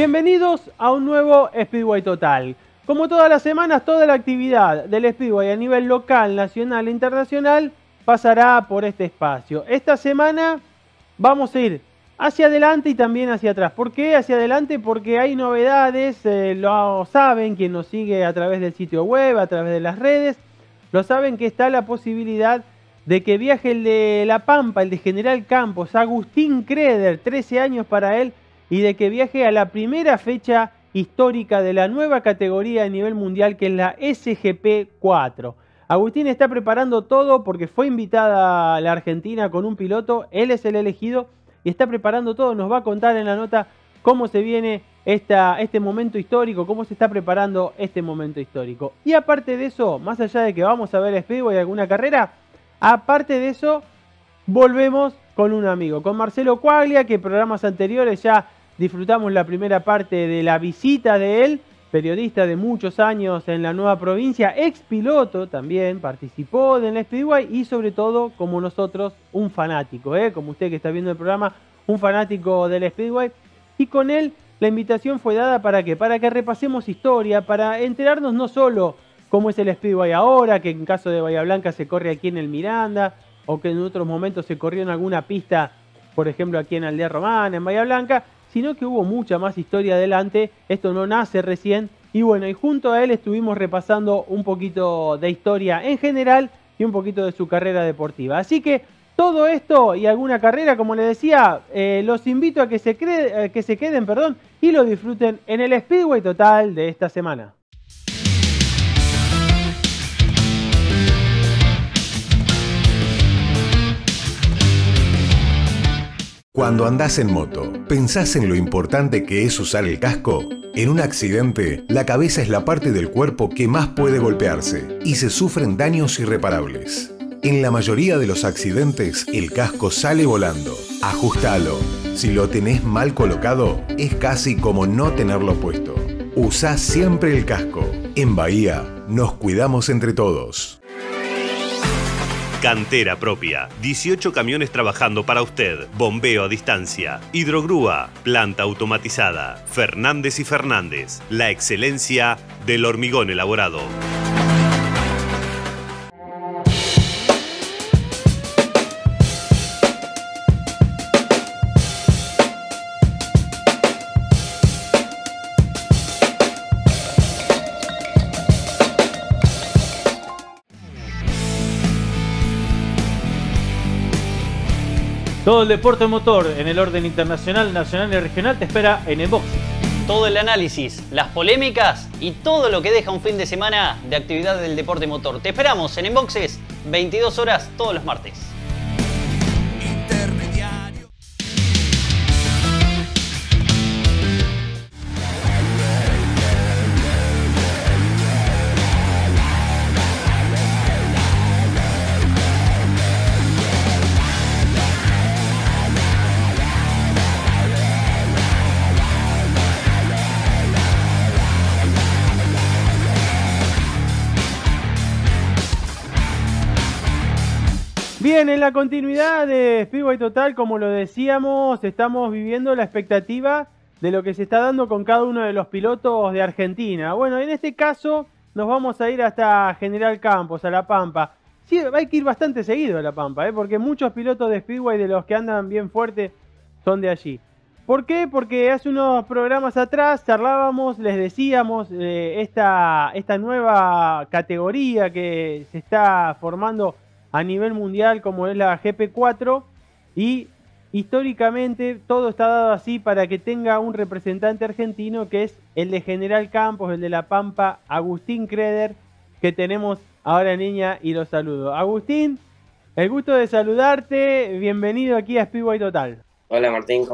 Bienvenidos a un nuevo Speedway Total. Como todas las semanas, toda la actividad del Speedway a nivel local, nacional e internacional pasará por este espacio. Esta semana vamos a ir hacia adelante y también hacia atrás. ¿Por qué hacia adelante? Porque hay novedades, eh, lo saben quien nos sigue a través del sitio web, a través de las redes, lo saben que está la posibilidad de que viaje el de La Pampa, el de General Campos, Agustín Creder, 13 años para él, y de que viaje a la primera fecha histórica de la nueva categoría a nivel mundial que es la SGP 4. Agustín está preparando todo porque fue invitada a la Argentina con un piloto, él es el elegido y está preparando todo, nos va a contar en la nota cómo se viene esta, este momento histórico, cómo se está preparando este momento histórico. Y aparte de eso, más allá de que vamos a ver Speedway alguna carrera, aparte de eso, volvemos con un amigo, con Marcelo Cuaglia, que en programas anteriores ya disfrutamos la primera parte de la visita de él, periodista de muchos años en la nueva provincia, ex piloto también, participó en el Speedway y sobre todo, como nosotros, un fanático, ¿eh? como usted que está viendo el programa, un fanático del Speedway. Y con él la invitación fue dada para qué? Para que repasemos historia, para enterarnos no solo cómo es el Speedway ahora, que en caso de Bahía Blanca se corre aquí en el Miranda, o que en otros momentos se corrió en alguna pista, por ejemplo aquí en Aldea Romana, en Bahía Blanca, sino que hubo mucha más historia adelante, esto no nace recién, y bueno, y junto a él estuvimos repasando un poquito de historia en general y un poquito de su carrera deportiva. Así que todo esto y alguna carrera, como les decía, eh, los invito a que se, que se queden perdón, y lo disfruten en el Speedway Total de esta semana. Cuando andás en moto, ¿pensás en lo importante que es usar el casco? En un accidente, la cabeza es la parte del cuerpo que más puede golpearse y se sufren daños irreparables. En la mayoría de los accidentes, el casco sale volando. Ajustalo. Si lo tenés mal colocado, es casi como no tenerlo puesto. Usá siempre el casco. En Bahía, nos cuidamos entre todos. Cantera propia. 18 camiones trabajando para usted. Bombeo a distancia. Hidrogrúa. Planta automatizada. Fernández y Fernández. La excelencia del hormigón elaborado. Todo el deporte motor en el orden internacional, nacional y regional te espera en Boxes. Todo el análisis, las polémicas y todo lo que deja un fin de semana de actividad del deporte motor. Te esperamos en Boxes, 22 horas todos los martes. En la continuidad de Speedway Total, como lo decíamos, estamos viviendo la expectativa de lo que se está dando con cada uno de los pilotos de Argentina. Bueno, en este caso nos vamos a ir hasta General Campos, a La Pampa. Sí, hay que ir bastante seguido a La Pampa, ¿eh? porque muchos pilotos de Speedway de los que andan bien fuerte son de allí. ¿Por qué? Porque hace unos programas atrás charlábamos, les decíamos, eh, esta, esta nueva categoría que se está formando a nivel mundial como es la GP4 y históricamente todo está dado así para que tenga un representante argentino que es el de General Campos, el de La Pampa, Agustín Creder, que tenemos ahora niña y lo saludo. Agustín, el gusto de saludarte, bienvenido aquí a Speedway Total. Hola Martín,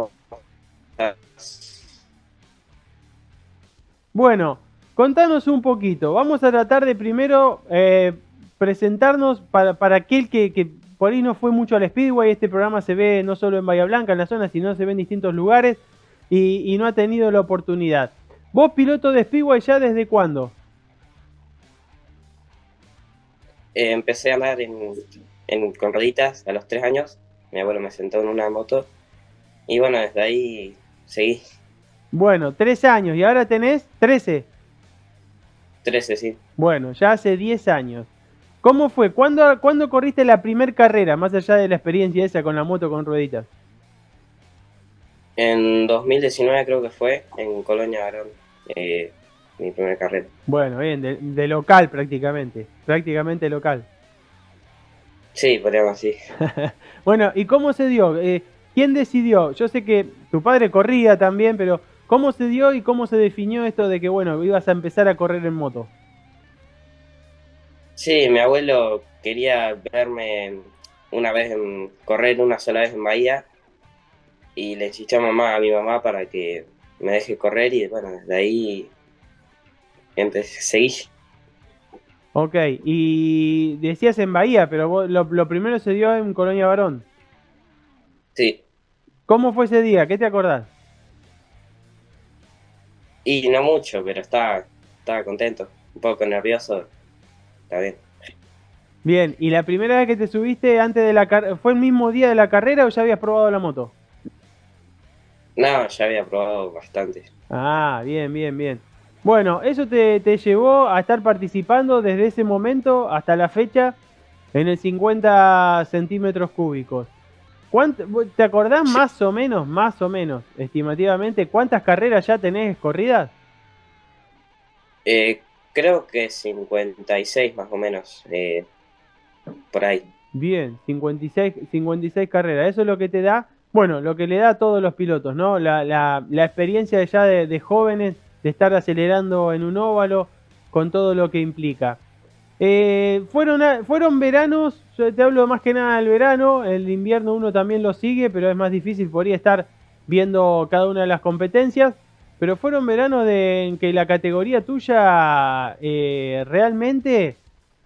Bueno, contanos un poquito, vamos a tratar de primero eh, presentarnos para, para aquel que, por ahí no fue mucho al Speedway. Este programa se ve no solo en Bahía Blanca, en la zona, sino se ve en distintos lugares y, no ha tenido la oportunidad. ¿Vos, piloto de Speedway, ya desde cuándo? Eh, empecé a andar en, con rueditas a los tres años. Mi abuelo me sentó en una moto y bueno, desde ahí seguí. Bueno, tres años y ahora tenés 13. 13, sí. Bueno, ya hace 10 años. ¿Cómo fue? ¿Cuándo, ¿Cuándo corriste la primer carrera, más allá de la experiencia esa con la moto con rueditas? En 2019 creo que fue, en Colonia Barón, eh, mi primera carrera. Bueno, bien, de, de local prácticamente, prácticamente local. Sí, podríamos así. bueno, ¿y cómo se dio? Eh, ¿Quién decidió? Yo sé que tu padre corría también, pero ¿cómo se dio y cómo se definió esto de que, bueno, ibas a empezar a correr en moto? Sí, mi abuelo quería verme una vez en, correr una sola vez en Bahía y le insistió a mamá, a mi mamá para que me deje correr y bueno, desde ahí empecé, seguí. Ok, y decías en Bahía, pero vos, lo, lo, primero se dio en Colonia Barón. Sí. ¿Cómo fue ese día? ¿Qué te acordás? Y no mucho, pero estaba, estaba contento, un poco nervioso. Está bien. Bien, ¿y la primera vez que te subiste antes de la carrera, fue el mismo día de la carrera o ya habías probado la moto? No, ya había probado bastante. Ah, bien, bien, bien. Bueno, eso te, te, llevó a estar participando desde ese momento hasta la fecha en el 50 centímetros cúbicos. ¿Te acordás más o menos, más o menos, estimativamente, cuántas carreras ya tenés corridas? Eh, creo que 56 más o menos, eh, por ahí. Bien, 56, 56 carreras. Eso es lo que te da bueno, lo que le da a todos los pilotos, ¿no? La, la, la experiencia ya de, jóvenes, de estar acelerando en un óvalo, con todo lo que implica. Eh, fueron, fueron veranos, yo te hablo más que nada del verano, el invierno uno también lo sigue, pero es más difícil, podría estar viendo cada una de las competencias, pero fueron veranos de, en que la categoría tuya eh, realmente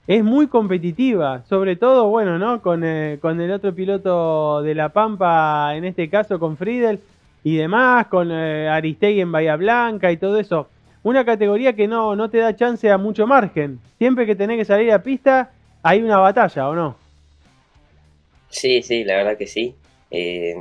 es muy competitiva, sobre todo, bueno, ¿no? Con, eh, con, el otro piloto de La Pampa, en este caso con Friedel y demás, con eh, Aristegui en Bahía Blanca y todo eso. Una categoría que no, no te da chance a mucho margen. Siempre que tenés que salir a pista, hay una batalla, ¿o no? Sí, sí, la verdad que sí. Eh,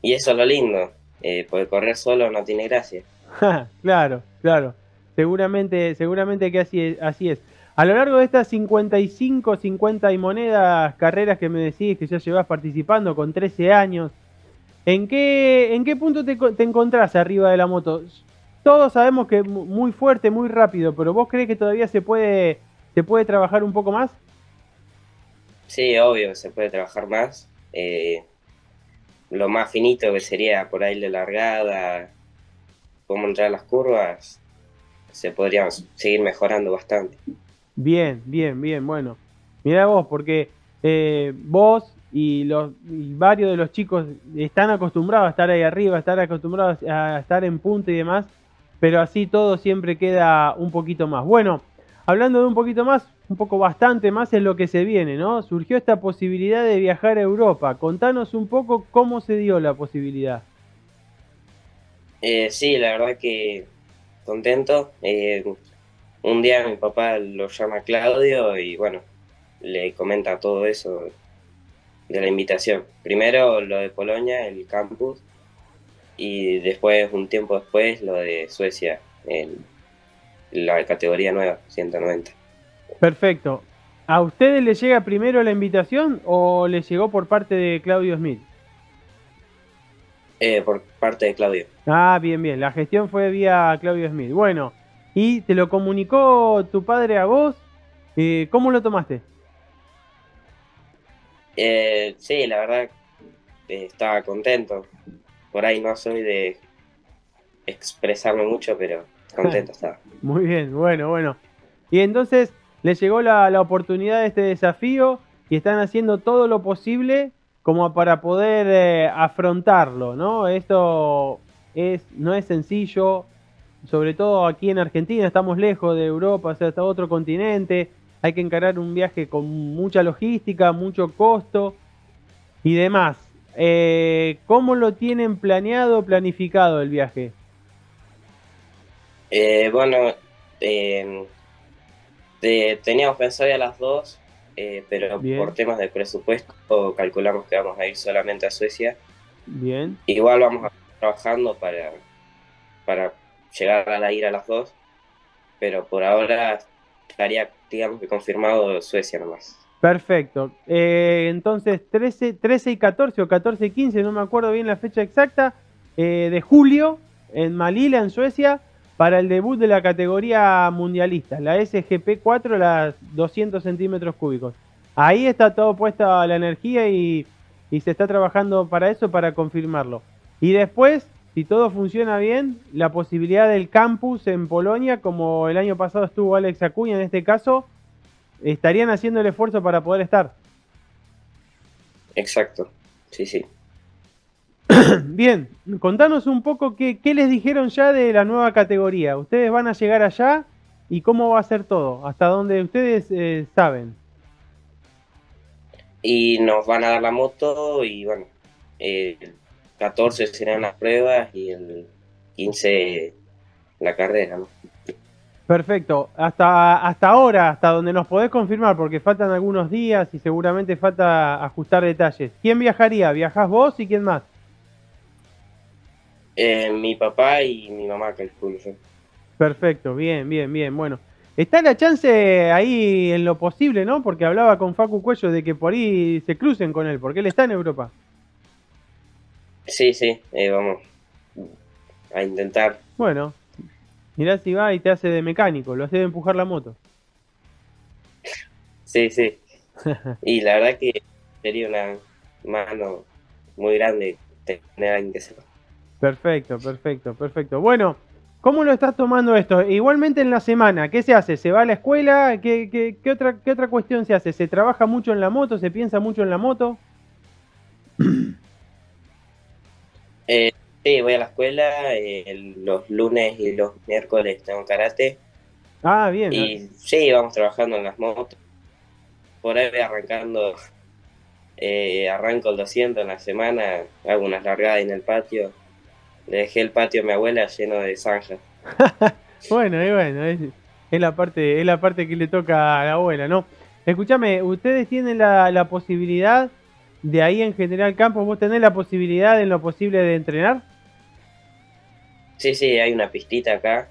y eso es lo lindo, eh, porque correr solo no tiene gracia. claro, claro. Seguramente, seguramente que así así es. A lo largo de estas 55, 50 y monedas carreras que me decís que ya llevas participando con 13 años, ¿en qué, en qué punto te, te encontrás arriba de la moto? Todos sabemos que muy fuerte, muy rápido, pero ¿vos crees que todavía se puede, se puede trabajar un poco más? Sí, obvio, se puede trabajar más. Eh, lo más finito que sería por ahí la largada, cómo entrar las curvas, se podría seguir mejorando bastante. Bien, bien, bien, bueno. Mira vos, porque eh, vos y, los, y varios de los chicos están acostumbrados a estar ahí arriba, estar acostumbrados a estar en punta y demás, pero así todo siempre queda un poquito más. Bueno, hablando de un poquito más, un poco bastante más es lo que se viene, ¿no? Surgió esta posibilidad de viajar a Europa. Contanos un poco cómo se dio la posibilidad. Eh, sí, la verdad que contento. Eh, un día mi papá lo llama Claudio y bueno, le comenta todo eso de la invitación. Primero lo de Polonia, el campus, y después, un tiempo después, lo de Suecia, la categoría nueva, 190. Perfecto. ¿A ustedes les llega primero la invitación o les llegó por parte de Claudio Smith? Eh, por parte de Claudio. Ah, bien, bien. La gestión fue vía Claudio Smith. Bueno, ¿Y te lo comunicó tu padre a vos? Eh, ¿Cómo lo tomaste? Eh, sí, la verdad eh, estaba contento. Por ahí no soy de expresarme mucho, pero contento estaba. Muy bien, bueno, bueno. Y entonces le llegó la, la, oportunidad de este desafío y están haciendo todo lo posible como para poder eh, afrontarlo, ¿no? Esto es, no es sencillo, sobre todo aquí en Argentina, estamos lejos de Europa, o sea, hasta otro continente, hay que encarar un viaje con mucha logística, mucho costo y demás. Eh, ¿Cómo lo tienen planeado, planificado el viaje? Eh, bueno, eh, teníamos pensado ir a las dos, eh, pero Bien. por temas de presupuesto calculamos que vamos a ir solamente a Suecia. Bien. Igual vamos a trabajando para para llegar a la ir a las dos, pero por ahora estaría, digamos que confirmado Suecia nomás. Perfecto. Eh, entonces, 13, 13 y 14 o 14 y 15, no me acuerdo bien la fecha exacta, eh, de julio en Malila, en Suecia, para el debut de la categoría mundialista, la SGP 4, las 200 centímetros cúbicos. Ahí está todo puesta la energía y se está trabajando para eso, para confirmarlo. Y después, si todo funciona bien, la posibilidad del campus en Polonia, como el año pasado estuvo Alex Acuña en este caso, estarían haciendo el esfuerzo para poder estar. Exacto, sí, sí. Bien, contanos un poco qué, qué, les dijeron ya de la nueva categoría. Ustedes van a llegar allá y cómo va a ser todo, hasta donde ustedes eh, saben. Y nos van a dar la moto y bueno, el 14 serán las pruebas y el 15 la carrera. ¿no? Perfecto. Hasta, hasta ahora, hasta donde nos podés confirmar, porque faltan algunos días y seguramente falta ajustar detalles. ¿Quién viajaría? ¿Viajás vos y quién más? Eh, mi papá y mi mamá, calculo yo. Perfecto, bien, bien, bien. Bueno, está la chance ahí en lo posible, ¿no? Porque hablaba con Facu Cuello de que por ahí se crucen con él, porque él está en Europa. Sí, sí, eh, vamos a intentar. Bueno, Mirá si va y te hace de mecánico, lo hace de empujar la moto. Sí, sí. y la verdad que sería una mano muy grande tener a alguien que sepa. Perfecto, perfecto, perfecto. Bueno, ¿cómo lo estás tomando esto? Igualmente en la semana, ¿qué se hace? ¿Se va a la escuela? ¿Qué, qué, qué otra, qué otra cuestión se hace? ¿Se trabaja mucho en la moto? ¿Se piensa mucho en la moto? eh, Sí, voy a la escuela, eh, los lunes y los miércoles tengo karate. Ah, bien. Y sí, vamos trabajando en las motos. Por ahí voy arrancando, eh, arranco el 200 en la semana, hago unas largadas en el patio. Le dejé el patio a mi abuela lleno de zanjas. bueno, y bueno, es, es, la parte, es la parte que le toca a la abuela, ¿no? Escúchame, ¿ustedes tienen la, la posibilidad de ahí en General Campos, vos tenés la posibilidad en lo posible de entrenar? Sí, sí, hay una pistita acá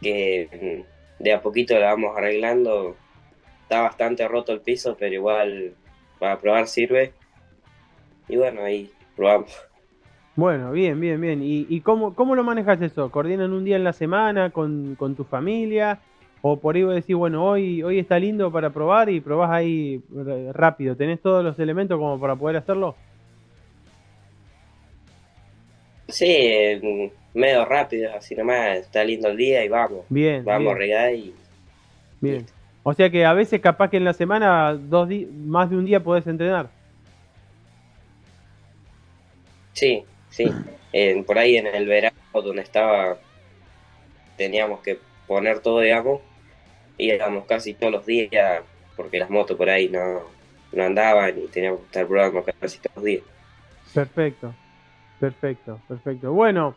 que mm, de a poquito la vamos arreglando. Está bastante roto el piso, pero igual para probar sirve. Y bueno, ahí probamos. Bueno, bien, bien, bien. ¿Y, y cómo, cómo lo manejas eso? ¿Coordinan un día en la semana con, con tu familia? ¿O por ahí vos decís, bueno, hoy, hoy está lindo para probar y probás ahí rápido? ¿Tenés todos los elementos como para poder hacerlo? Sí, medio rápido, así nomás, está lindo el día y vamos. Bien. Vamos a regar y. Bien. O sea que a veces capaz que en la semana, dos más de un día podés entrenar. Sí, sí. Eh, por ahí en el verano donde estaba, teníamos que poner todo, digamos, y íbamos casi todos los días, porque las motos por ahí no, no andaban y teníamos que estar probando casi todos los días. Perfecto, perfecto, perfecto. Bueno,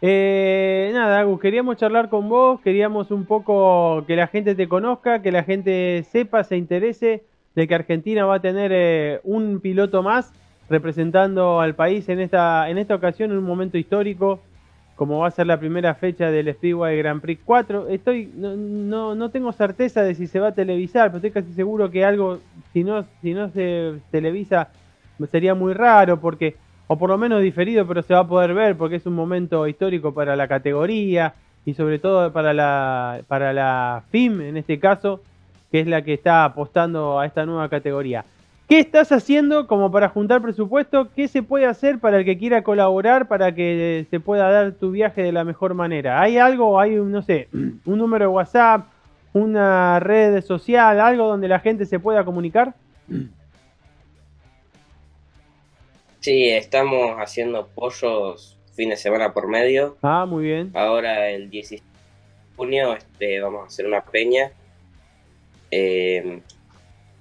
eh, nada, Agus, queríamos charlar con vos, queríamos un poco que la gente te conozca, que la gente sepa, se interese de que Argentina va a tener eh, un piloto más representando al país en esta, en esta ocasión en un momento histórico, como va a ser la primera fecha del Speedway Grand Prix 4. Estoy, no, no, no tengo certeza de si se va a televisar, pero estoy casi seguro que algo, si no, si no se televisa, sería muy raro porque o por lo menos diferido, pero se va a poder ver porque es un momento histórico para la categoría y sobre todo para la, para la FIM en este caso, que es la que está apostando a esta nueva categoría. ¿Qué estás haciendo como para juntar presupuesto? ¿Qué se puede hacer para el que quiera colaborar para que se pueda dar tu viaje de la mejor manera? ¿Hay algo, hay un, no sé, un número de WhatsApp, una red social, algo donde la gente se pueda comunicar? Sí, estamos haciendo pollos fin de semana por medio. Ah, muy bien. Ahora el 16 de junio este, vamos a hacer una peña. Eh,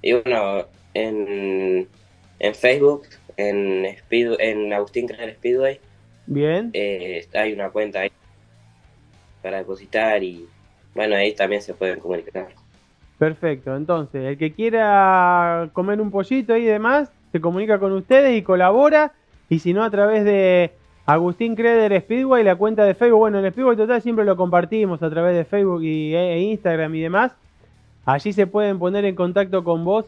y bueno, en, en Facebook, en, Speed, en Agustín Creer Speedway, Bien. eh, hay una cuenta ahí para depositar y bueno, ahí también se pueden comunicar. Perfecto, entonces, el que quiera comer un pollito y demás, se comunica con ustedes y colabora. Y si no, a través de, Agustín Creder Speedway, la cuenta de Facebook. Bueno, el Speedway Total siempre lo compartimos a través de Facebook y, e Instagram y demás. Allí se pueden poner en contacto con vos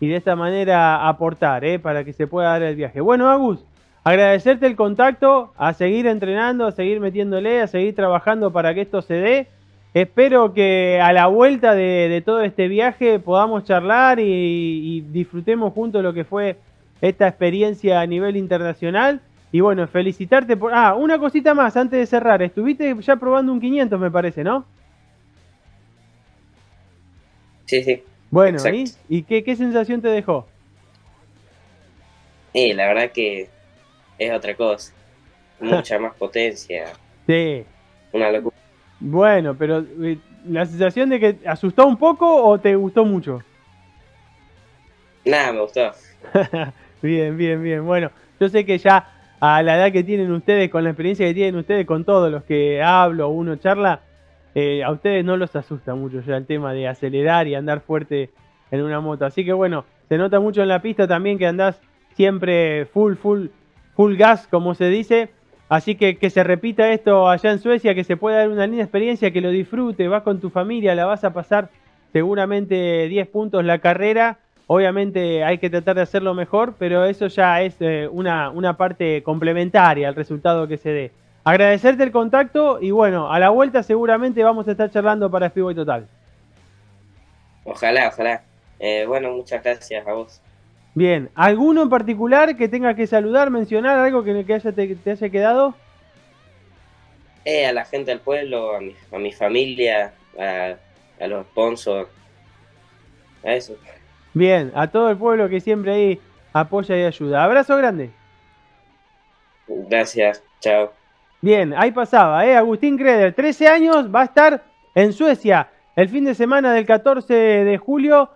y de esta manera aportar, ¿eh? para que se pueda dar el viaje. Bueno, Agus, agradecerte el contacto, a seguir entrenando, a seguir metiéndole, a seguir trabajando para que esto se dé. Espero que a la vuelta de, todo este viaje podamos charlar y, disfrutemos juntos lo que fue esta experiencia a nivel internacional. Y bueno, felicitarte por... Ah, una cosita más antes de cerrar. Estuviste ya probando un 500, me parece, ¿no? Sí, sí. Bueno, ¿y, qué, sensación te dejó? Sí, la verdad que es otra cosa. Mucha más potencia. Sí. Una locura. Bueno, pero eh, la sensación de que asustó un poco o te gustó mucho? Nada, me gustó. bien, bien, bien. Bueno, yo sé que ya a la edad que tienen ustedes, con la experiencia que tienen ustedes, con todos los que hablo, uno charla, eh, a ustedes no los asusta mucho ya el tema de acelerar y andar fuerte en una moto. Así que bueno, se nota mucho en la pista también que andás siempre full, full, full gas, como se dice. Así que que se repita esto allá en Suecia, que se pueda dar una linda experiencia, que lo disfrute, vas con tu familia, la vas a pasar seguramente 10 puntos la carrera. Obviamente hay que tratar de hacerlo mejor, pero eso ya es eh, una, una parte complementaria al resultado que se dé. Agradecerte el contacto y bueno, a la vuelta seguramente vamos a estar charlando para Speedway Total. Ojalá, ojalá. Eh, bueno, muchas gracias a vos. Bien, ¿alguno en particular que tenga que saludar, mencionar algo que, que haya, te, haya quedado? Eh, a la gente del pueblo, a mi, a mi familia, a, los sponsors, a eso. Bien, a todo el pueblo que siempre ahí apoya y ayuda. Abrazo grande. Gracias, chao. Bien, ahí pasaba, ¿eh? Agustín Creder, 13 años, va a estar en Suecia el fin de semana del 14 de julio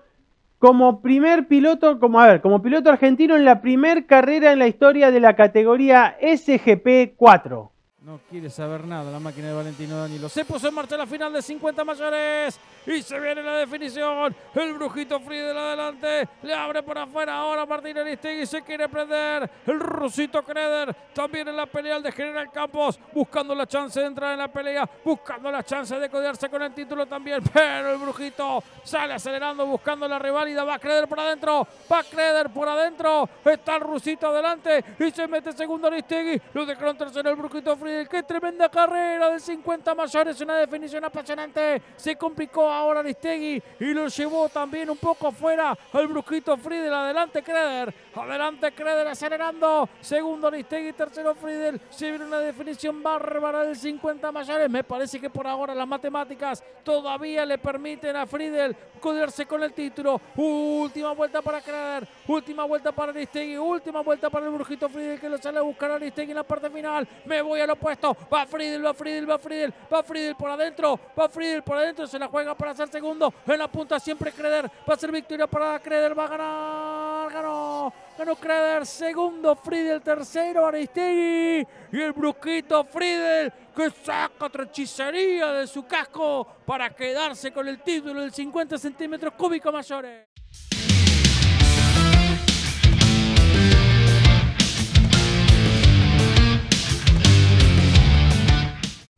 como primer piloto, como a ver, como piloto argentino en la primer carrera en la historia de la categoría SGP 4. No quiere saber nada la máquina de Valentino Danilo. Se puso en marcha la final de 50 mayores. Y se viene la definición. El brujito Friedel adelante. Le abre por afuera ahora Martín Aristegui. Se quiere prender. El rusito Kreder también en la pelea de General Campos. Buscando la chance de entrar en la pelea. Buscando la chance de codearse con el título también. Pero el brujito sale acelerando buscando la rivalidad. Va Kreder por adentro. Va Kreder por adentro. Está el rusito adelante. Y se mete segundo Aristegui. Lo dejaron tercero el brujito Friedel qué tremenda carrera de 50 mayores, una definición apasionante. Se complicó ahora Aristegui y lo llevó también un poco afuera al brujito Friedel. Adelante Kreder, adelante Kreder acelerando. Segundo Aristegui, tercero Friedel. Se viene una definición bárbara de 50 mayores. Me parece que por ahora las matemáticas todavía le permiten a Friedel codearse con el título. Última vuelta para Kreder, última vuelta para Aristegui, última vuelta para el brujito Friedel que lo sale a buscar a Aristegui en la parte final. Me voy a lo puesto. Va Friedel, va Friedel, va Friedel, va Friedel por adentro, va Friedel por adentro. Se la juega para ser segundo. En la punta siempre Creder. Va a ser victoria para Creder. Va a ganar. Ganó. Ganó Creder. Segundo Friedel. Tercero Aristegui. Y el brujito Friedel que saca otra de su casco para quedarse con el título del 50 centímetros cúbicos mayores.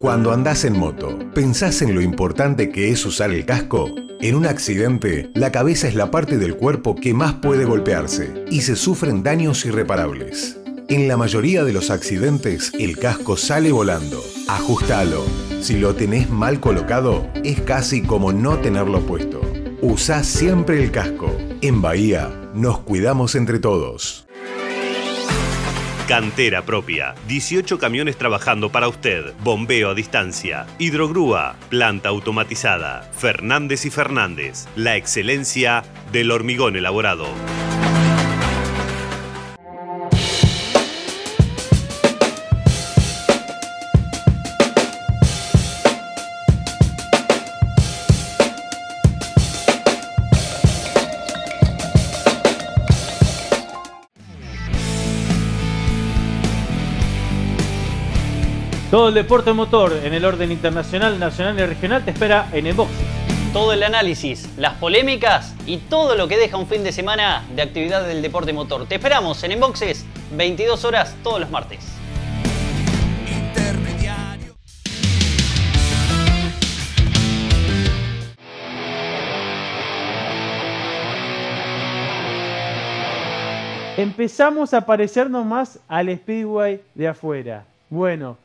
Cuando andás en moto, ¿pensás en lo importante que es usar el casco? En un accidente, la cabeza es la parte del cuerpo que más puede golpearse y se sufren daños irreparables. En la mayoría de los accidentes, el casco sale volando. Ajustalo. Si lo tenés mal colocado, es casi como no tenerlo puesto. Usa siempre el casco. En Bahía, nos cuidamos entre todos. Cantera propia. 18 camiones trabajando para usted. Bombeo a distancia. Hidrogrúa. Planta automatizada. Fernández y Fernández. La excelencia del hormigón elaborado. Todo el deporte motor en el orden internacional, nacional y regional te espera en el. Todo el análisis, las polémicas y todo lo que deja un fin de semana de actividad del deporte motor. Te esperamos en Enboxes, 22 horas todos los martes. Empezamos a parecernos más al Speedway de afuera. Bueno,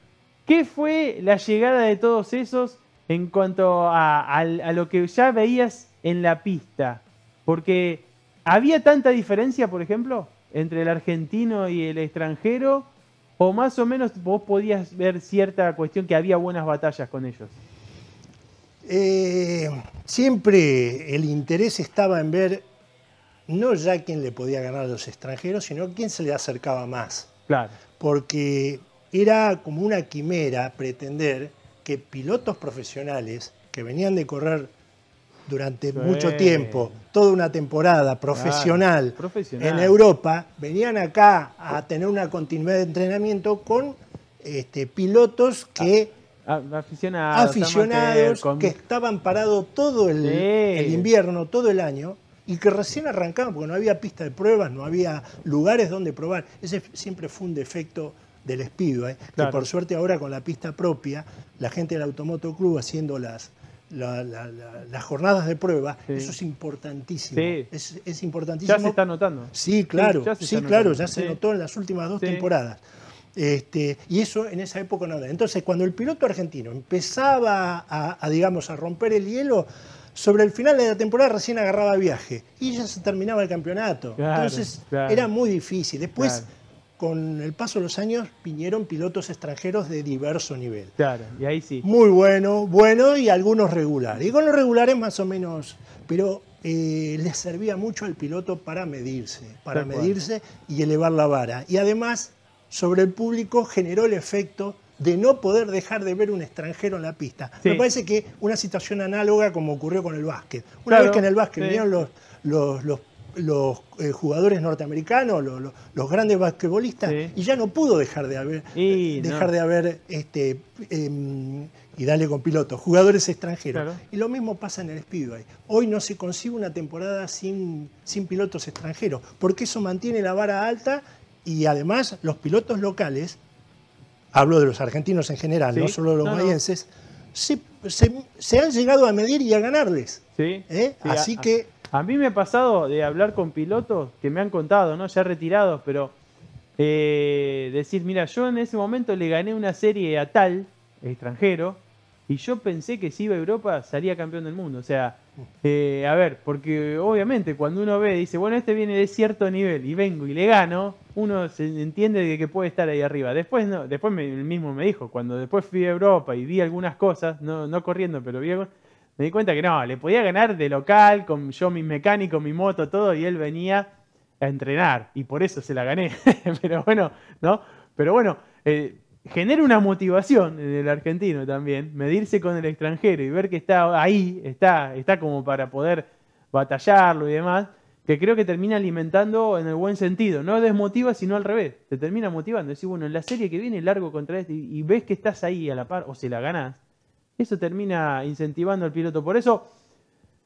¿qué fue la llegada de todos esos en cuanto a, a- a lo que ya veías en la pista? Porque había tanta diferencia, por ejemplo, entre el argentino y el extranjero, o más o menos vos podías ver cierta cuestión que había buenas batallas con ellos. Eh, siempre el interés estaba en ver no ya quién le podía ganar a los extranjeros, sino quién se le acercaba más. Claro, Porque era como una quimera pretender que pilotos profesionales que venían de correr durante Sí. mucho tiempo, toda una temporada profesional, profesional. en Europa, venían acá a tener una continuidad de entrenamiento con este, pilotos que a- aficionados, aficionados con- que estaban parados todo el, Sí. el invierno, todo el año, y que recién arrancaban porque no había pista de pruebas, no había lugares donde probar. Ese siempre fue un defecto del Speedway, Claro. que por suerte ahora con la pista propia, la gente del Automoto Club haciendo las, la- la- la- las jornadas de prueba, Sí. eso es importantísimo. Sí. Es, es importantísimo. ya se está notando. Sí, claro, ya se sí, está claro, ya se notó en las últimas dos temporadas. Este, y eso en esa época no había. Entonces, cuando el piloto argentino empezaba a, a, digamos, a romper el hielo, sobre el final de la temporada recién agarraba viaje y ya se terminaba el campeonato. Claro, Entonces, claro. era muy difícil. Después, Claro. Con el paso de los años, vinieron pilotos extranjeros de diverso nivel. Claro, y ahí sí. Muy bueno, bueno y algunos regulares. Y con los regulares más o menos, pero eh, les servía mucho al piloto para medirse, para Tal cual. medirse y elevar la vara. Y además, sobre el público generó el efecto de no poder dejar de ver un extranjero en la pista. Sí. Me parece que una situación análoga como ocurrió con el básquet. Una Claro, vez que en el básquet sí. vinieron los, los, los- los, eh, jugadores norteamericanos, los, los- los grandes basquetbolistas, Sí. y ya no pudo dejar de haber, Y dejar no. de haber este, em, y dale con pilotos, jugadores extranjeros. Claro. Y lo mismo pasa en el Speedway. Hoy no se concibe una temporada sin, sin pilotos extranjeros, porque eso mantiene la vara alta y además los pilotos locales, hablo de los argentinos en general, Sí. no solo los No, no. mayenses, se, se- se han llegado a medir y a ganarles. Sí. ¿eh? Sí, Así a- que A mí me ha pasado de hablar con pilotos que me han contado, ¿no? Ya retirados, pero eh, decir, mira, yo en ese momento le gané una serie a tal extranjero y yo pensé que si iba a Europa salía campeón del mundo. O sea, eh, a ver, porque obviamente cuando uno ve, dice, bueno, este viene de cierto nivel y vengo y le gano, uno se entiende de que puede estar ahí arriba. Después no, después me, mismo me dijo, cuando después fui a Europa y vi algunas cosas, no, no corriendo, pero vi algo- me di cuenta que no, le podía ganar de local, con yo mi mecánico, mi moto, todo, y él venía a entrenar, y por eso se la gané. pero bueno, ¿no? Pero bueno, eh, genera una motivación en el argentino también, medirse con el extranjero y ver que está ahí, está, está como para poder batallarlo y demás, que creo que termina alimentando en el buen sentido. No desmotiva, sino al revés. Te termina motivando. Decir, bueno, en la serie que viene largo contra este y, y ves que estás ahí a la par o se la ganás. Eso termina incentivando al piloto. Por eso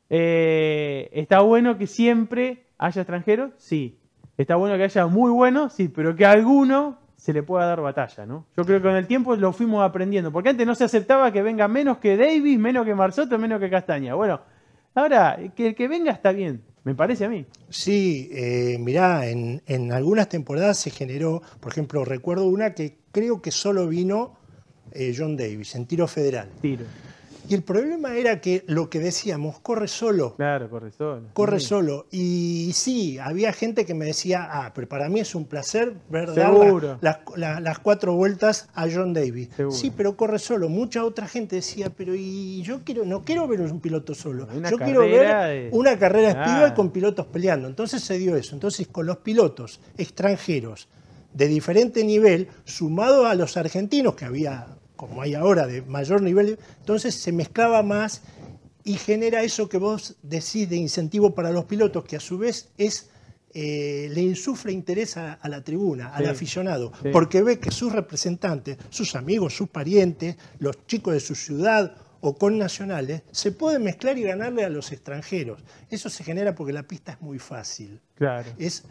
eh, está bueno que siempre haya extranjeros, sí. Está bueno que haya muy buenos, sí, pero que a alguno se le pueda dar batalla, ¿no? Yo creo que con el tiempo lo fuimos aprendiendo, porque antes no se aceptaba que venga menos que Davis, menos que Marzotto, menos que Castaña. Bueno, ahora que el que venga está bien, me parece a mí. Sí, eh, mirá, en, en algunas temporadas se generó, por ejemplo, recuerdo una que creo que solo vino eh, John Davis en tiro federal. Tiro. Y el problema era que lo que decíamos, corre solo, Claro, corre solo. corre Sí. solo. Y sí, había gente que me decía, ah, pero para mí es un placer ver dar la- las, la- las cuatro vueltas a John Davis. Seguro. Sí, pero corre solo. Mucha otra gente decía, pero y yo quiero, no quiero ver un piloto solo. Una yo quiero ver una carrera Ah. Speedway con pilotos peleando. Entonces se dio eso. Entonces con los pilotos extranjeros de diferente nivel, sumado a los argentinos, que había, como hay ahora, de mayor nivel, entonces se mezclaba más y genera eso que vos decís de incentivo para los pilotos, que a su vez es eh, le insufre interés a, a la tribuna, al aficionado, Sí. porque ve que sus representantes, sus amigos, sus parientes, los chicos de su ciudad o con nacionales, se pueden mezclar y ganarle a los extranjeros. Eso se genera porque la pista es muy fácil. Claro. Es,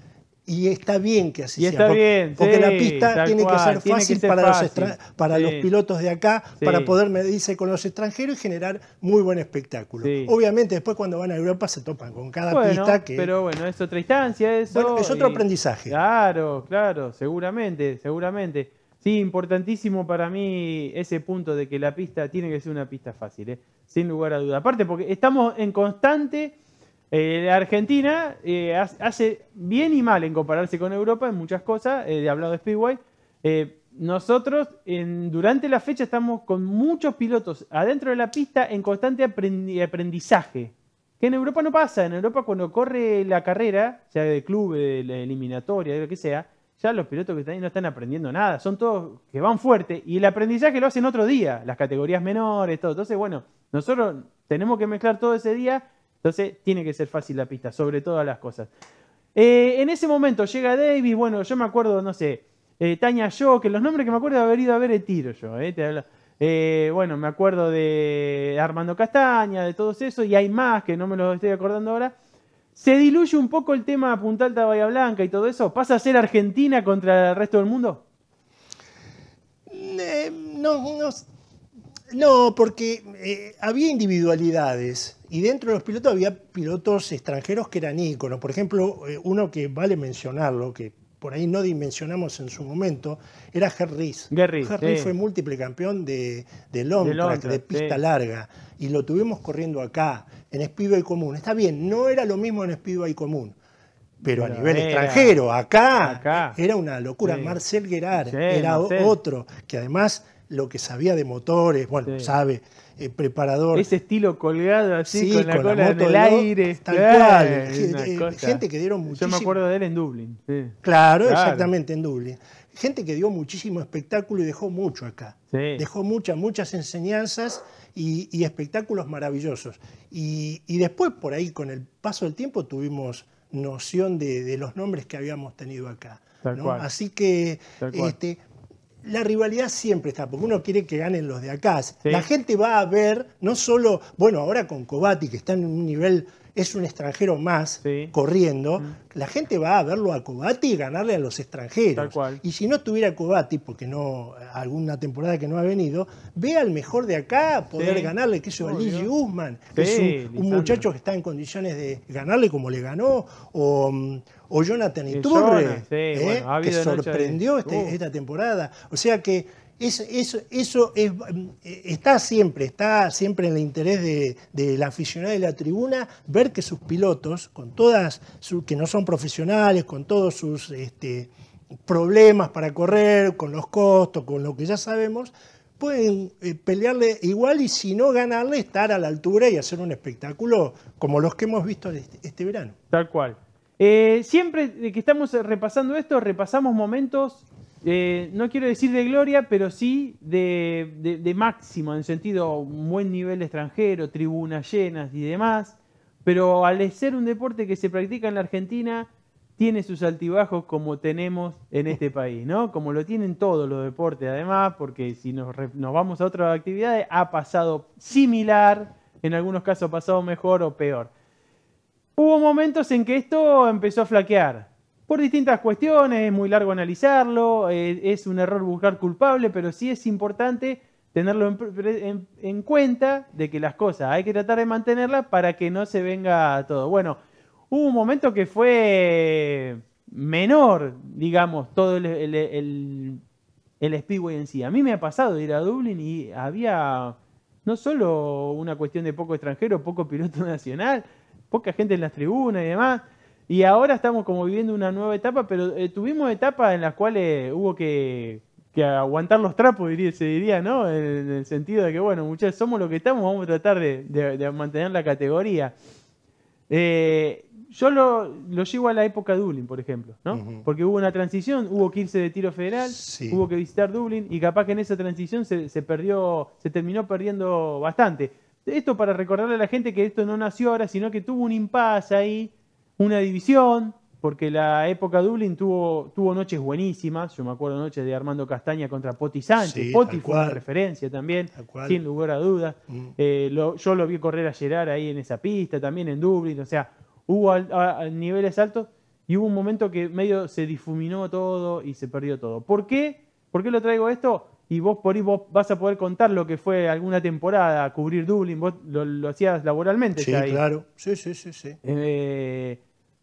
y está bien que así Y sea. está porque, bien, porque sí, la pista tiene que ser que fácil ser para, fácil, los, para sí. los pilotos de acá, Sí. para poder medirse con los extranjeros y generar muy buen espectáculo. Obviamente, después cuando van a Europa se topan con cada Bueno, pista que. pero bueno, es otra instancia eso. Bueno, es otro y- aprendizaje. Claro, claro, seguramente, seguramente. Sí, importantísimo para mí ese punto de que la pista tiene que ser una pista fácil, ¿eh? sin lugar a duda. Aparte, porque estamos en constante. Eh, Argentina eh, ha- hace bien y mal en compararse con Europa en muchas cosas, eh, hablado de Speedway. Eh, nosotros durante la fecha estamos con muchos pilotos adentro de la pista en constante aprendi- aprendizaje. Que en Europa no pasa. En Europa cuando corre la carrera, sea de club, de la eliminatoria, de lo que sea, ya los pilotos que están ahí no están aprendiendo nada. Son todos que van fuerte. Y el aprendizaje lo hacen otro día. Las categorías menores, todo. Entonces, bueno, nosotros tenemos que mezclar todo ese día. Entonces, tiene que ser fácil la pista, sobre todas las cosas. Eh, en ese momento llega Davis, bueno, yo me acuerdo, no sé, eh, Tania Yo, que los nombres que me acuerdo de haber ido a ver el tiro yo, eh, eh, bueno, me acuerdo de Armando Castaña, de todos esos, y hay más que no me los estoy acordando ahora. ¿Se diluye un poco el tema Punta Alta Bahía Blanca y todo eso? ¿Pasa a ser Argentina contra el resto del mundo? No, no, no, porque eh, había individualidades y dentro de los pilotos había pilotos extranjeros que eran íconos. Por ejemplo, eh, uno que vale mencionarlo, que por ahí no dimensionamos en su momento, era. Gerris, sí. fue múltiple campeón de, de long De long de pista sí. larga, y lo tuvimos corriendo acá, en Speedway Común. Está bien, no era lo mismo en Speedway Común. Pero a nivel era- extranjero, acá, Acá. era una locura. Sí. Marcel Gerard Sí, era Marcel. otro, que además lo que sabía de motores, bueno, Sí. sabe, eh, preparador. Ese estilo colgado así, Sí, con la con la cola en moto el aire. tal Eh, cual. una Gente- que dieron Yo me muchísimo- acuerdo de él en Dublín. sí. Claro, Claro. exactamente, en Dublín. Gente que dio muchísimo espectáculo y dejó mucho acá. Dejó muchas, muchas enseñanzas y, y espectáculos maravillosos. Y, y después, por ahí, con el paso del tiempo, tuvimos noción de, de los nombres que habíamos tenido acá. Tal ¿no? cual. Así que Tal cual. este, la rivalidad siempre está, porque uno quiere que ganen los de acá. La gente va a ver, no solo, bueno, ahora con Cobati, que está en un nivel, es un extranjero más corriendo, la gente va a verlo a Cobati y ganarle a los extranjeros. Tal cual. Y si no estuviera Cobati, porque no, alguna temporada que no ha venido, ve al mejor de acá poder Sí. ganarle, que es Obvio. Ligi Guzmán, que Sí, es un- muchacho que está en condiciones de ganarle como le ganó, o, mm, o Jonathan Iturre, ¿eh? bueno, ha que sorprendió este- Uh. esta temporada. O sea que eso, es, eh, está siempre, está siempre en el interés de, de la aficionada de la tribuna, ver que sus pilotos, con todas, su- que no son profesionales, con todos sus este, problemas para correr, con los costos, con lo que ya sabemos, pueden eh, pelearle igual y si no ganarle, estar a la altura y hacer un espectáculo como los que hemos visto este, este verano. Tal cual. Eh, siempre que estamos repasando esto, repasamos momentos, eh, no quiero decir de gloria, pero sí de, máximo, en sentido un buen nivel extranjero, tribunas llenas y demás. Pero al ser un deporte que se practica en la Argentina, tiene sus altibajos como tenemos en este país, ¿no? Como lo tienen todos los deportes, además, porque si nos, nos vamos a otras actividades, ha pasado similar, en algunos casos ha pasado mejor o peor. Hubo momentos en que esto empezó a flaquear. Por distintas cuestiones, es muy largo analizarlo, eh, es un error buscar culpable, pero sí es importante tenerlo en, cuenta de que las cosas hay que tratar de mantenerlas para que no se venga todo. Bueno, hubo un momento que fue menor, digamos, todo el- el Speedway en sí. A mí me ha pasado ir a Dublín y había no solo una cuestión de poco extranjero, poco piloto nacional, poca gente en las tribunas y demás. Y ahora estamos como viviendo una nueva etapa, pero eh, tuvimos etapas en las cuales hubo que, que aguantar los trapos, diría, se diría, ¿no? En, en el sentido de que, bueno, muchachos, somos lo que estamos, vamos a tratar de, de- de mantener la categoría. Eh, yo lo, lo llevo a la época Dublín, por ejemplo, ¿no? Porque hubo una transición, hubo que irse de tiro federal, Sí. hubo que visitar Dublín y capaz que en esa transición se, se perdió, se terminó perdiendo bastante. Esto para recordarle a la gente que esto no nació ahora, sino que tuvo un impasse ahí, una división, porque la época Dublín tuvo, tuvo noches buenísimas. Yo me acuerdo noches de Armando Castaña contra Poti Sánchez. Sí, Poti fue una referencia también, sin lugar a dudas. Mm. Eh, lo- yo lo vi correr a Gerard ahí en esa pista, también en Dublín, o sea, hubo al- a- a niveles altos y hubo un momento que medio se difuminó todo y se perdió todo. ¿Por qué? ¿Por qué lo traigo esto? Y vos por ahí vos vas a poder contar lo que fue alguna temporada, cubrir Dublín, vos lo, hacías laboralmente. Sí, claro, sí, sí, sí. sí. Eh,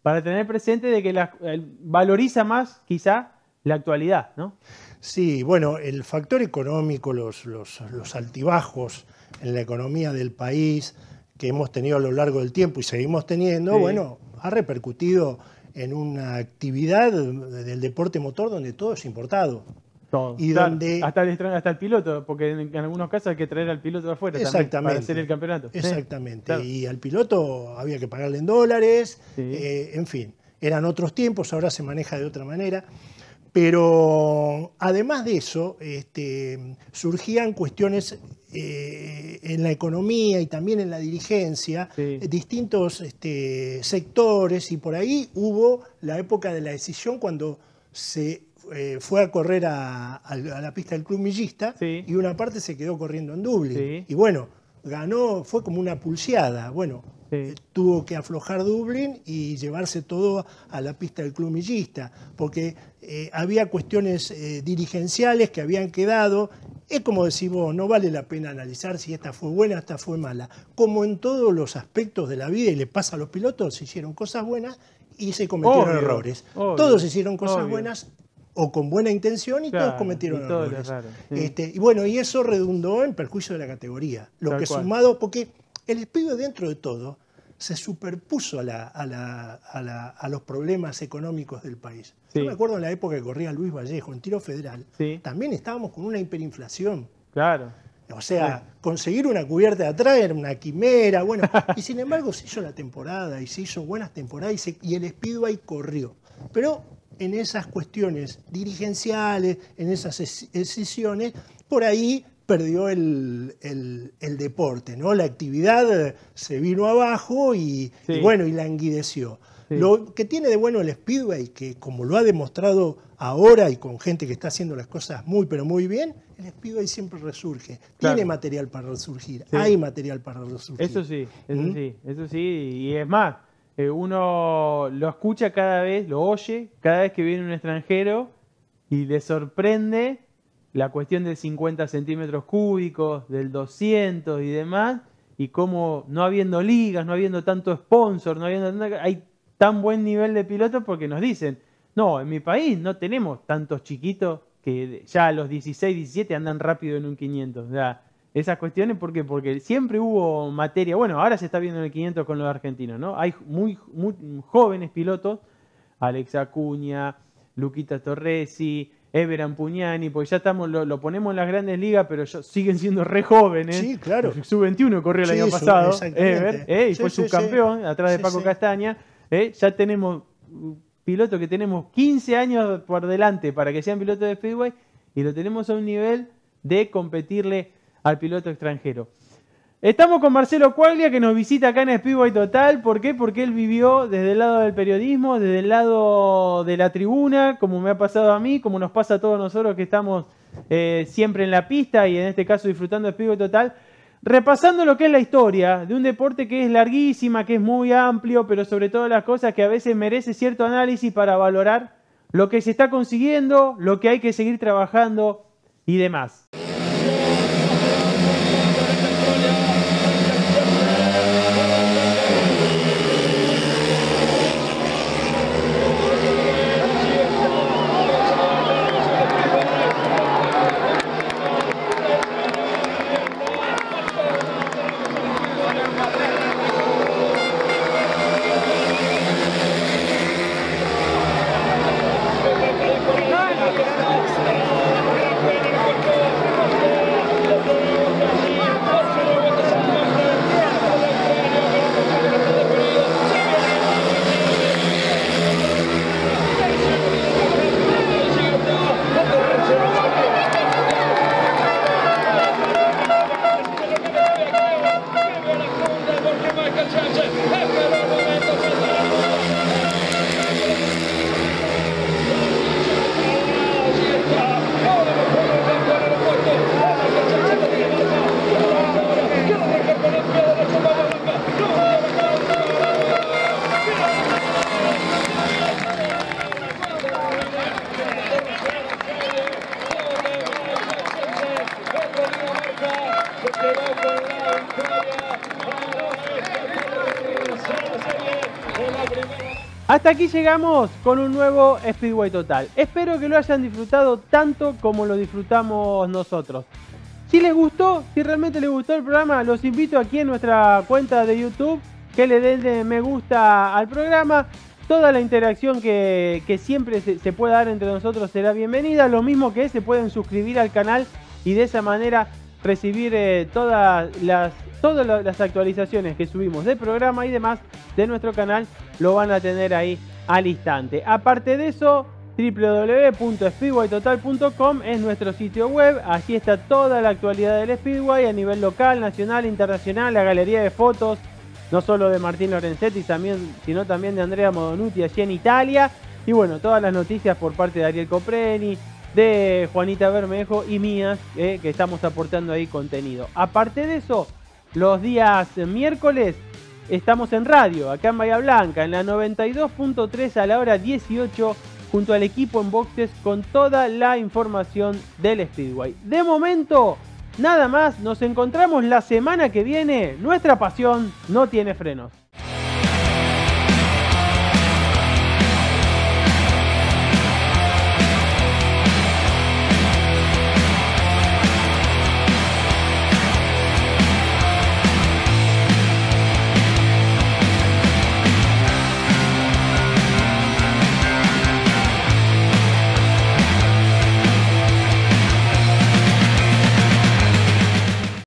para tener presente de que la, valoriza más quizá la actualidad, ¿no? Sí, bueno, el factor económico, los, los, los altibajos en la economía del país que hemos tenido a lo largo del tiempo y seguimos teniendo, bueno, ha repercutido en una actividad del deporte motor donde todo es importado. Todo. Y donde... hasta, el, hasta el piloto, porque en, algunos casos hay que traer al piloto de afuera Exactamente. para hacer el campeonato. Exactamente. Y al piloto había que pagarle en dólares, eh, en fin, eran otros tiempos, ahora se maneja de otra manera. Pero además de eso, este, surgían cuestiones eh, en la economía y también en la dirigencia, distintos este, sectores, y por ahí hubo la época de la decisión cuando se eh, fue a correr a, la pista del club millista y una parte se quedó corriendo en Dublín. Y bueno, ganó, fue como una pulseada. Bueno, eh, tuvo que aflojar Dublín y llevarse todo a la pista del club millista, porque eh, había cuestiones dirigenciales que habían quedado. Es como decimos, no vale la pena analizar si esta fue buena, esta fue mala. Como en todos los aspectos de la vida y le pasa a los pilotos, se hicieron cosas buenas y se cometieron errores. Todos hicieron cosas buenas o con buena intención y todos cometieron errores. Este, y bueno, y eso redundó en perjuicio de la categoría. Lo que sumado, porque el espíritu dentro de todo se superpuso a, los problemas económicos del país. Yo me acuerdo en la época que corría Luis Vallejo en tiro federal, también estábamos con una hiperinflación. Claro. O sea, conseguir una cubierta de atrás era una quimera, bueno, y sin embargo se hizo la temporada y se hizo buenas temporadas y, y el Speedway corrió. Pero en esas cuestiones dirigenciales, en esas decisiones, por ahí perdió el, deporte, ¿no? La actividad se vino abajo y, bueno, y languideció. Lo que tiene de bueno el Speedway, que como lo ha demostrado ahora y con gente que está haciendo las cosas muy pero muy bien, el Speedway siempre resurge. Tiene material para resurgir, hay material para resurgir. Eso sí, eso ¿Mm? sí, eso sí, y es más, eh, uno lo escucha cada vez, lo oye, cada vez que viene un extranjero y le sorprende la cuestión del 50 centímetros cúbicos, del 200 y demás, y cómo no habiendo ligas, no habiendo tanto sponsor, no habiendo hay tan buen nivel de pilotos porque nos dicen, no, en mi país no tenemos tantos chiquitos que ya a los 16, 17 andan rápido en un 500. O sea, esas cuestiones, ¿por qué? Porque siempre hubo materia, bueno, ahora se está viendo en el 500 con los argentinos, ¿no? Hay muy, muy jóvenes pilotos, Alex Acuña, Luquita Torresi, Everan Puñani, porque ya estamos, lo, ponemos en las grandes ligas, pero siguen siendo re jóvenes. Sí, claro. Su 21 corrió el año pasado, Ever, ¿eh? y fue subcampeón atrás de Paco Castaña. ¿Eh? Ya tenemos pilotos que tenemos 15 años por delante para que sean pilotos de Speedway y lo tenemos a un nivel de competirle al piloto extranjero. Estamos con Marcelo Cuaglia que nos visita acá en Speedway Total. ¿Por qué? Porque él vivió desde el lado del periodismo, desde el lado de la tribuna, como me ha pasado a mí, como nos pasa a todos nosotros que estamos eh, siempre en la pista y en este caso disfrutando de Speedway Total. Repasando lo que es la historia de un deporte que es larguísima, que es muy amplio, pero sobre todo las cosas que a veces merece cierto análisis para valorar lo que se está consiguiendo, lo que hay que seguir trabajando y demás. Hasta aquí llegamos con un nuevo Speedway Total. Espero que lo hayan disfrutado tanto como lo disfrutamos nosotros. Si les gustó, si realmente les gustó el programa, los invito aquí en nuestra cuenta de YouTube que le den me gusta al programa. Toda la interacción que, siempre se, se, pueda dar entre nosotros será bienvenida. Lo mismo que se pueden suscribir al canal y de esa manera recibir eh, todas, las, todas las actualizaciones que subimos del programa y demás de nuestro canal. Lo van a tener ahí al instante. Aparte de eso, www.speedwaytotal.com es nuestro sitio web. Allí está toda la actualidad del Speedway a nivel local, nacional, internacional, la galería de fotos no solo de Martín Lorenzetti, sino también de Andrea Modonuti allí en Italia. Y bueno, todas las noticias por parte de Ariel Copreni, de Juanita Bermejo y mías, eh, que estamos aportando ahí contenido. Aparte de eso, los días miércoles estamos en radio, acá en Bahía Blanca, en la 92.3 a la hora 18, junto al equipo en boxes con toda la información del Speedway. De momento, Nada más, nos encontramos la semana que viene. Nuestra pasión no tiene frenos.